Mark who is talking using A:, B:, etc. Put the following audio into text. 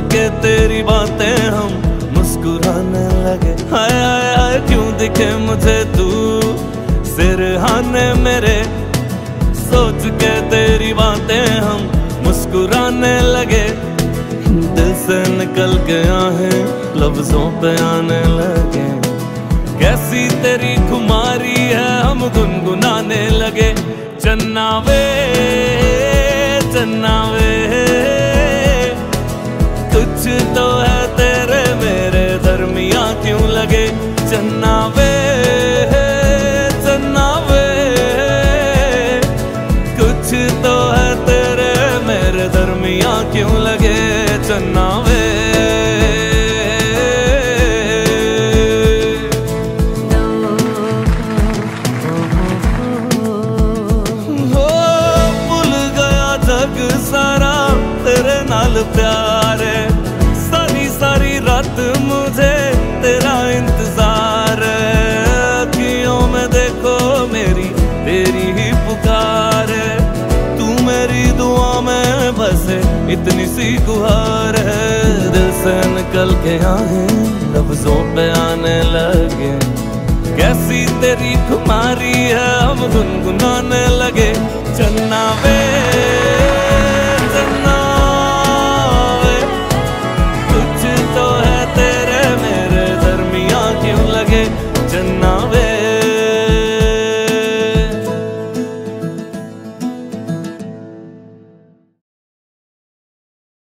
A: के तेरी बातें हम मुस्कुराने लगे। हाय हाय हाय क्यों दिखे मुझे तू? सिरहाने मेरे, सोच के तेरी बातें हम मुस्कुराने लगे। दिल से निकल गया है लफ्जों पे आने लगे। कैसी तेरी खुमारी है, हम गुनगुनाने लगे। चन्नावे चन्नावे कुछ नाल प्यार है। सारी सारी रात मुझे तेरा इंतज़ार है। अखियों में देखो मेरी तेरी ही पुकार है। तू मेरी दुआ में बस इतनी सी गुहार है। दिल से निकल के आए, लफ्जों पे आने लगे। कैसी तेरी खुमारी है, हम गुनगुनाने लगे। चन्ना